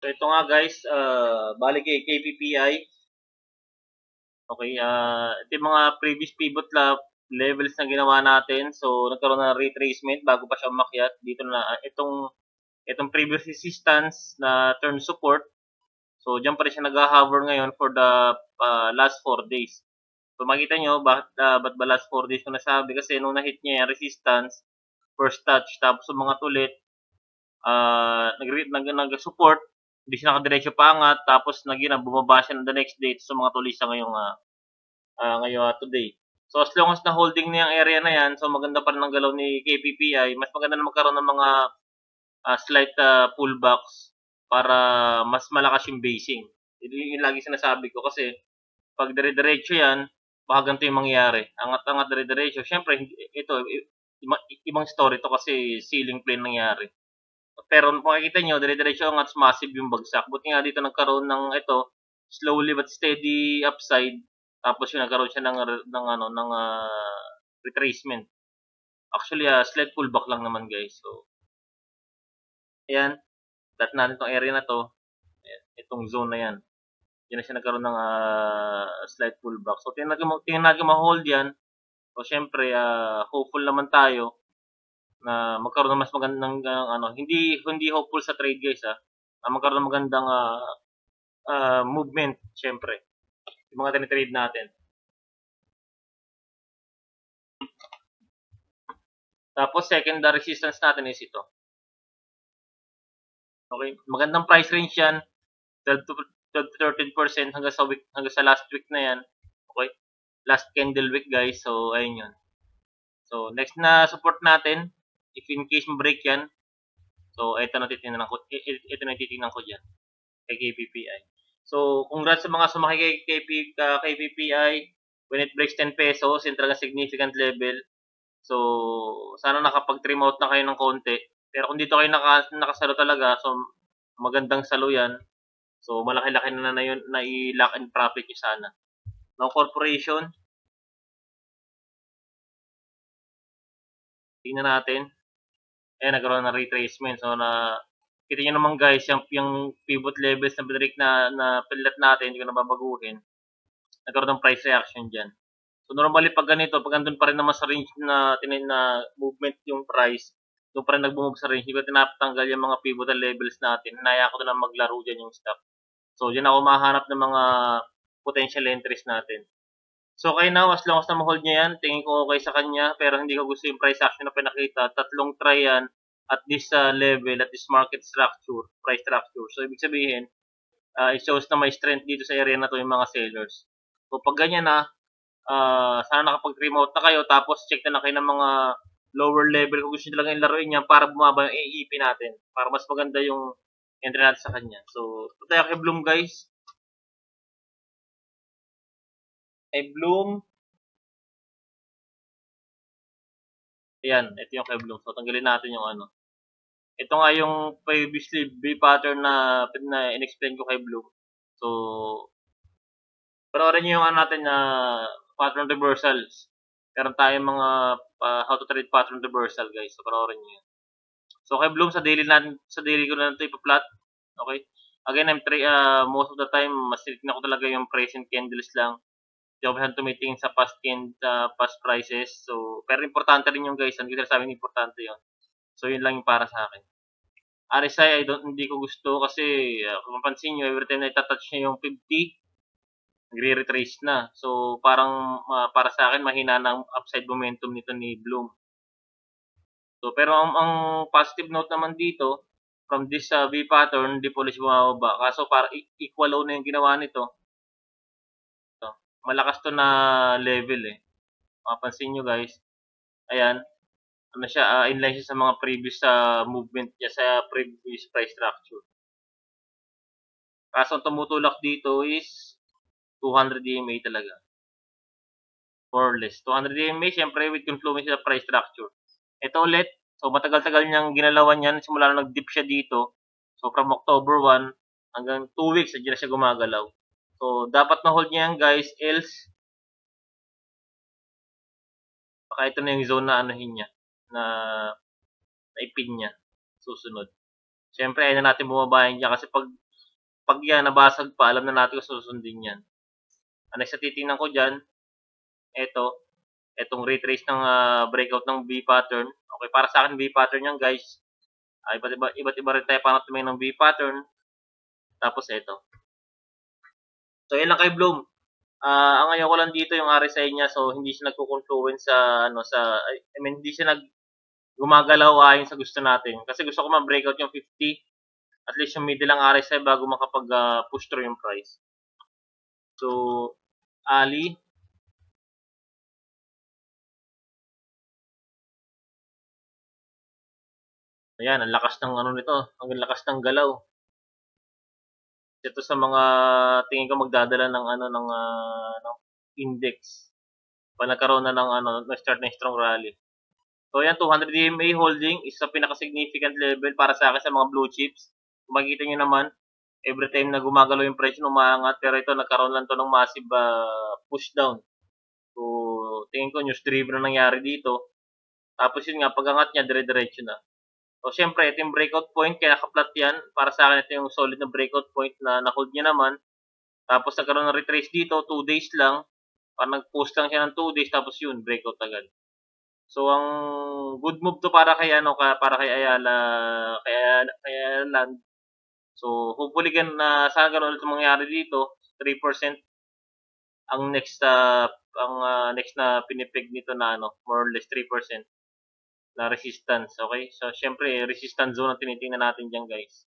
So ito nga guys, uh, balik kay KPPI. Okay, uh, ito yung mga previous pivot lap levels na ginawa natin. So nagkaroon ng retracement bago pa siya umakyat. Dito na uh, itong itong previous resistance na turn support. So diyan pa rin siya nag-hover ngayon for the uh, last 4 days. So makita nyo, bakit, uh, ba't ba last 4 days ko nasabi? Kasi nung na-hit niya yung resistance, first touch, tapos mga tulit, uh, nag-support, hindi siya nakadiretso paangat, tapos naging bumaba siya the next day sa mga tulis sa ngayong uh, uh, ngayong uh, today. So as long as na holding niya ang area na yan, so maganda pa rin ang galaw ni KPPI, mas maganda na magkaroon ng mga uh, slight uh, pullbacks para mas malakas yung basing. Ito yung lagi sinasabi ko kasi pag dire-diretso yan, baka ganito yung mangyari. Angat-angat dire-diretso. Siyempre, ito, ibang story to kasi ceiling plane nangyari. Pero makikita nyo, dire-diretso angat massive yung bagsak. Buti nga dito nagkaroon ng ito, slowly but steady upside. Tapos yung nagkaroon siya ng, ng, ano, ng uh, retracement. Actually, uh, slight pullback lang naman guys. So, ayan. Dat natin itong area na to. Itong zone na yan. Yan na siya nagkaroon ng uh, slight pullback. So, tingnan natin ma-hold yan. So, syempre, uh, hopeful naman tayo na magkaroon ng mas magandang uh, ano, hindi hindi hopeful sa trade guys ah. Uh, magkaroon ng magandang uh, uh, movement syempre. Yung mga tinitrade natin. Tapos secondary resistance natin is ito. Okay, magandang price range yan. 12 to 12-13% hanggang sa week, hanggang sa last week na yan. Okay? Last candle week guys. So, ayun yun. So, next na support natin, if in case break yan, so, ito na titingnan ko, ito na titingnan ko dyan, kay KPPI. So, congrats sa mga sumakay kay KP, uh, KPPI, when it breaks 10 pesos, yung talaga significant level. So, sana nakapag-trim out na kayo ng konti. Pero kung dito kayo naka, nakasalo talaga, so, magandang salo yan. So, malaki-laki na na yun na i-lock and profit nyo sana. No corporation. Tingnan natin. Eh, nagkaroon ng retracement. So, na kita nyo naman guys, yung, yung pivot levels na break na, na pilat natin, hindi ko na babaguhin. Nagkaroon ng price reaction dyan. So, normally pag ganito, pag andun pa rin naman sa range na, tinin na movement yung price, doon pa rin nagbumove sa range, hindi ko tinatanggal yung mga pivotal levels natin. Naya ko na maglaro dyan yung stock. So, dyan ako mahanap ng mga potential entries natin. So, okay now, as long as na ma-hold niya yan, tingin ko okay sa kanya, pero hindi ko gusto yung price action na pinakita. Tatlong try yan at this uh, level, at this market structure, price structure. So, ibig sabihin, uh, it shows na may strength dito sa area na to yung mga sellers. So, pag ganyan na, uh, sana nakapag-trim out na kayo, tapos check na na kayo ng mga lower level kung gusto nyo talaga ilaruin yan para bumaba yung AEP natin. Para mas maganda yung entry natin sa kanya. So, tayo kay Bloom guys. Kay Bloom. Ayan, ito yung kay Bloom. So, tanggalin natin yung ano. Ito nga yung previously B pattern na, na in-explain ko kay Bloom. So, pero rin yung ano natin na pattern reversals. Meron tayong mga uh, how to trade pattern reversal guys. So, panoorin nyo yun. So, kay Bloom, sa daily, natin, sa daily ko na ito ipa-plot. Okay? Again, I'm uh, most of the time, mas na ko talaga yung present candles lang. Hindi tumitingin sa past, can, uh, past prices. So, pero importante rin yung guys. Hindi ko sabi importante yun. So, yun lang yung para sa akin. RSI, I don't, hindi ko gusto kasi uh, kung mapansin nyo, every time na itatouch niya yung 50, nagre-retrace na. So, parang uh, para sa akin, mahina na ang upside momentum nito ni Bloom. So, pero ang, ang positive note naman dito, from this uh, V pattern, di po ulit bumababa. Kaso para equal low na yung ginawa nito. Malakas to na level eh. Mapansin nyo guys. Ayan. Ano siya, uh, inline siya sa mga previous uh, movement niya sa previous price structure. Kaso ang tumutulak dito is 200 EMA talaga. More or less. 200 EMA, syempre with confluence sa price structure. Ito ulit, so matagal-tagal niyang ginalawan yan simula na nag-dip siya dito. So from October 1 hanggang 2 weeks, hindi na siya gumagalaw. So dapat na hold niya yan guys, else baka ito na yung zone na anuhin niya, na naipin niya susunod. Siyempre, ayun na natin bumaba yan kasi pag pag yan nabasag pa, alam na natin kung susundin yan. Ano sa titingnan ko dyan, ito, itong retrace ng ah, breakout ng B pattern. Okay, para sa akin B pattern yan guys. Ah, iba't iba, iba't iba rin tayo paano tumingin ng B pattern. Tapos ito. So, yan lang kay Bloom. Ah, ang ngayon ko lang dito yung RSI niya so hindi siya nagko-confluence sa ano sa I mean hindi siya nag gumagalaw ayon sa gusto natin. Kasi gusto ko ma-breakout yung 50 at least yung middle ang RSI bago makapag ah, push through yung price. So, Ali Ayan, ang lakas ng ano nito, ang lakas ng galaw. Ito sa mga tingin ko magdadala ng ano ng, ah, ng index. Pag nagkaroon na ng ano, na-start na yung strong rally. So yan, 200 EMA holding is a pinaka-significant level para sa akin sa mga blue chips. Kung makikita nyo naman, every time na gumagalaw yung presyo, umaangat. Pero ito, nagkaroon lang to ng massive uh, push down. So, tingin ko news driven na nangyari dito. Tapos yun nga, pag-angat niya, dire-diretso na. So, syempre, ito yung breakout point, kaya nakaplat yan. Para sa akin, ito yung solid na breakout point na na-hold niya naman. Tapos, nagkaroon ng retrace dito, 2 days lang. Parang nag-post lang siya ng 2 days, tapos yun, breakout agad. So, ang good move to para kay, ano, para kay Ayala, kay Ayala, kay Ayala. So, hopefully, gan, na, sana ganun ulit mangyari dito. 3% ang next, uh, ang uh, next na pinipig nito na, ano, more or less 3% na resistance. Okay? So, syempre, resistance zone ang tinitingnan natin dyan, guys.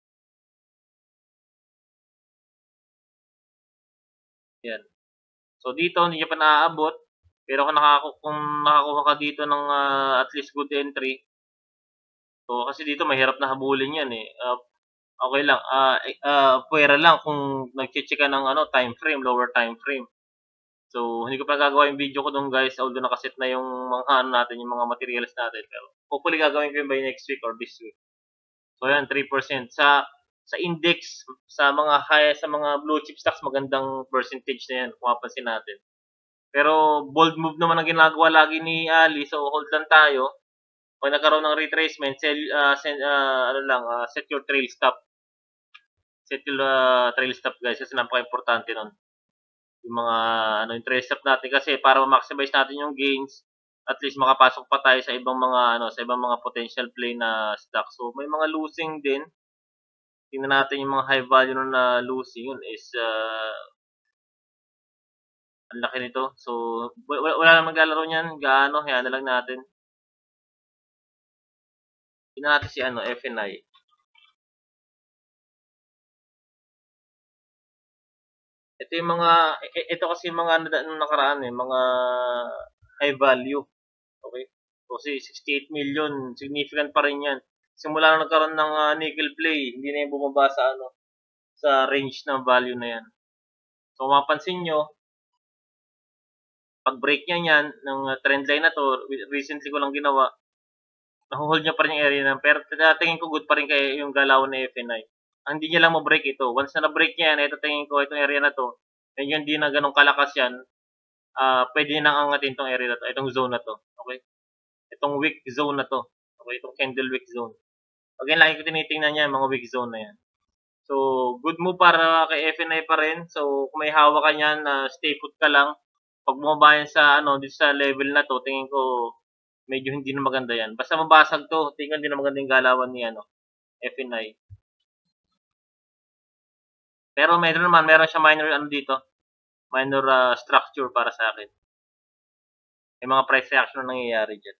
Yan. So, dito, hindi pa naaabot. Pero kung, nakaku kung nakakuha ka dito ng uh, at least good entry, so, kasi dito, mahirap na habulin yan eh. Uh, okay lang. Uh, uh, pwera lang kung nag-check ka ng ano, time frame, lower time frame. So, hindi ko pa gagawa yung video ko doon guys, although nakaset na yung mga ano natin, yung mga materials natin. Pero, hopefully gagawin ko yun by next week or this week. So, yan, 3%. Sa sa index, sa mga high, sa mga blue chip stocks, magandang percentage na yan, kung natin. Pero, bold move naman ang ginagawa lagi ni Ali, so hold lang tayo. Pag nagkaroon ng retracement, sell, uh, send, uh, ano lang, uh, set your trail stop. Set your uh, trail stop guys, kasi napaka-importante nun yung mga ano yung stop natin kasi para ma-maximize natin yung gains at least makapasok pa tayo sa ibang mga ano sa ibang mga potential play na stock. So may mga losing din. Tingnan natin yung mga high value na losing yun is uh, ang laki nito. So wala, wala lang maglalaro niyan. Gaano, hayaan na lang natin. Tingnan natin si ano FNI. Ito yung mga, ito kasi yung mga nung nakaraan eh, mga high value. Okay? Kasi 68 million, significant pa rin yan. Simula na nagkaroon ng uh, nickel play, hindi na yung bumaba sa ano, sa range ng value na yan. So, mapansin nyo, pag break niya yan, ng trend line na to, recently ko lang ginawa, nahuhold niya pa rin yung area na, pero tingin ko good pa rin kay yung galaw na FNI hindi niya lang ma-break ito. Once na na-break niya yan, ito tingin ko, itong area na to, medyo hindi na ganun kalakas yan, uh, pwede nang angatin itong area na to, itong zone na to. Okay? Itong weak zone na to. Okay? Itong candle weak zone. Again, lagi ko tinitingnan niya, mga weak zone na yan. So, good move para kay FNI pa rin. So, kung may hawak ka niyan, uh, stay put ka lang. Pag bumaba yan sa, ano, dito sa level na to, tingin ko, medyo hindi na maganda yan. Basta mabasag to, tingin hindi na maganda yung galawan ni, ano, FNI. Pero meron naman, meron siya minor ano dito, minor uh, structure para sa akin. May mga price reaction na nangyayari dyan.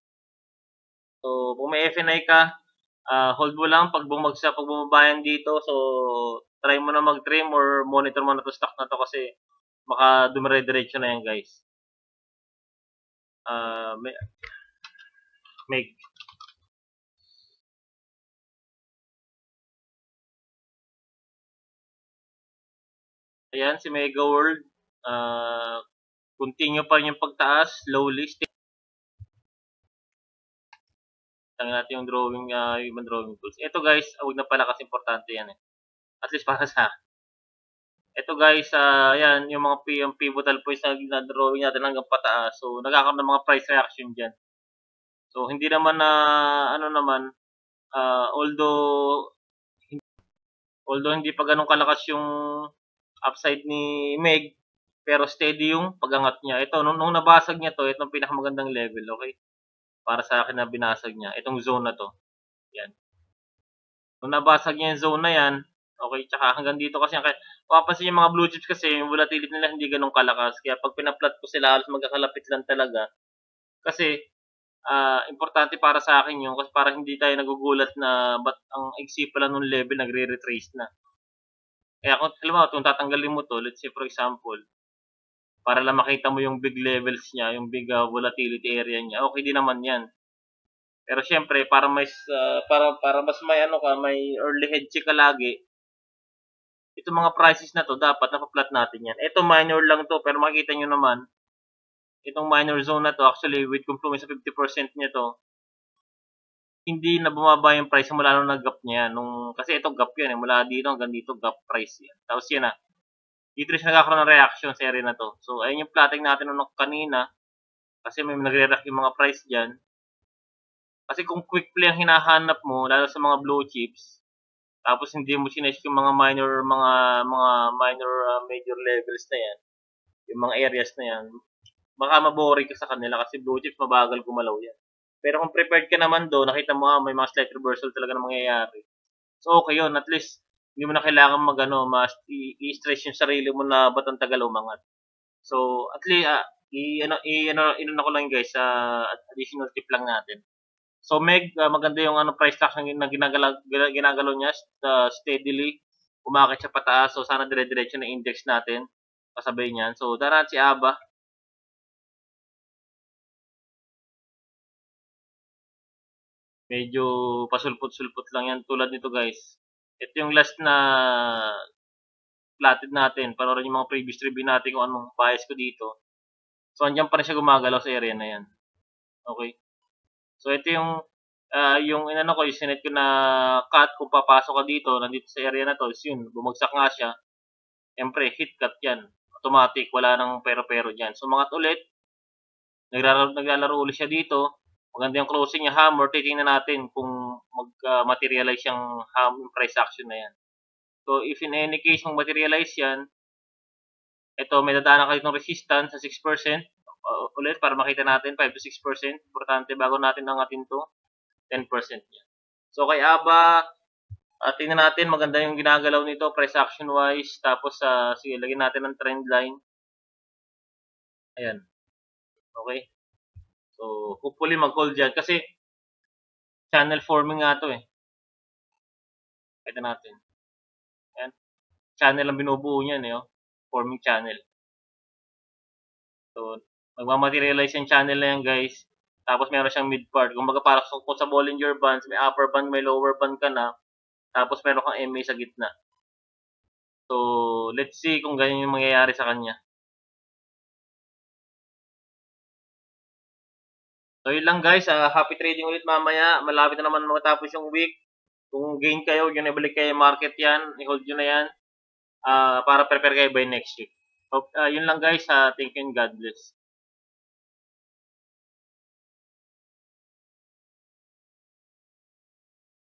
So, kung may FNI ka, uh, hold mo lang pag bumagsa, pag bumabayan dito. So, try mo na mag-trim or monitor mo na to stock na to kasi baka dumire-diretso na yan guys. Uh, may, Ayan, si Mega World. Uh, continue pa rin yung pagtaas, slowly. Tingnan natin yung drawing, uh, yung drawing tools. Ito guys, huwag na pala kasi importante yan eh. At least para sa ito guys, uh, yan, yung mga yung pivotal points na drawing natin hanggang pataas. So, nagkakaroon ng mga price reaction dyan. So, hindi naman na, uh, ano naman, uh, although Although hindi pa ganun kalakas yung upside ni Meg, pero steady yung pagangat niya. Ito, nung, nung nabasag niya to, itong pinakamagandang level, okay? Para sa akin na binasag niya. Itong zone na to. Yan. Nung nabasag niya yung zone na yan, okay, tsaka hanggang dito kasi, kaya, mapapansin yung mga blue chips kasi, yung volatility nila hindi ganun kalakas. Kaya pag pinaplot ko sila, halos magkakalapit lang talaga. Kasi, uh, importante para sa akin yun kasi para hindi tayo nagugulat na ba't ang igsi pala nung level nagre-retrace na. Kaya kung alam mo, kung tatanggalin mo to, let's say for example, para lang makita mo yung big levels niya, yung big uh, volatility area niya, okay din naman yan. Pero syempre, para may uh, para para mas may ano ka, may early hedge ka lagi. Itong mga prices na to, dapat napa-plot natin yan. Ito minor lang to, pero makikita nyo naman, itong minor zone na to, actually with confluence sa 50% niya to, hindi na bumaba yung price mula nung nag-gap niya. Nung, kasi ito gap yan eh. Mula dito hanggang dito gap price yan. Tapos yan ah. Dito siya nagkakaroon ng reaction sa area na to. So, ayun yung plotting natin nung kanina. Kasi may nagre-react yung mga price dyan. Kasi kung quick play ang hinahanap mo, lalo sa mga blue chips, tapos hindi mo sinesh yung mga minor, mga mga minor uh, major levels na yan, yung mga areas na yan, baka maboring ka sa kanila kasi blue chips mabagal gumalaw yan. Pero kung prepared ka naman do, nakita mo ah, may mga slight reversal talaga na mangyayari. So okay yun, at least hindi mo na kailangan magano, mas i-stress yung sarili mo na ba't ang tagal umangat. So at least uh, i ano i ano inuna ko lang guys sa uh, additional tip lang natin. So Meg, uh, maganda yung ano price action na ginagalaw ginagalaw niya uh, steadily umakit siya pataas. So sana dire-diretso na index natin kasabay niyan. So daran si Aba medyo pasulpot-sulpot lang yan tulad nito guys. Ito yung last na plotted natin. Panoorin yung mga previous review natin kung anong bias ko dito. So, andyan pa rin siya gumagalaw sa area na yan. Okay. So, ito yung uh, yung inano ko, yung sinet ko na cut kung papasok ka dito, nandito sa area na to, is yun, bumagsak nga siya. Siyempre, hit cut yan. Automatic, wala nang pero-pero dyan. So, mga ulit, naglalaro, naglalaro ulit siya dito maganda yung closing niya hammer, titingnan natin kung mag-materialize uh, yung ham price action na yan. So, if in any case mag-materialize yan, ito, may dadaanan kayo ng resistance sa 6%. Uh, ulit, para makita natin, 5 to 6%. Importante, bago natin nangatin to, 10% yan. So, kay ABA, uh, tingnan natin, maganda yung ginagalaw nito, price action-wise. Tapos, uh, sige, lagyan natin ng trend line. Ayan. Okay. So, hopefully mag-hold dyan. Kasi, channel forming nga to eh. Kita natin. Yan. Channel ang binubuo niyan eh. Oh. Forming channel. So, magmamaterialize yung channel na yan guys. Tapos meron siyang mid part. Kung baga para kung sa Bollinger Bands, may upper band, may lower band ka na. Tapos meron kang MA sa gitna. So, let's see kung ganyan yung mangyayari sa kanya. So yun lang guys, uh, happy trading ulit mamaya. Malapit na naman matapos yung week. Kung gain kayo, yun ibalik kayo market yan. I-hold nyo na yan. Uh, para prepare kayo by next week. So, uh, yun lang guys. Uh, thank you and God bless.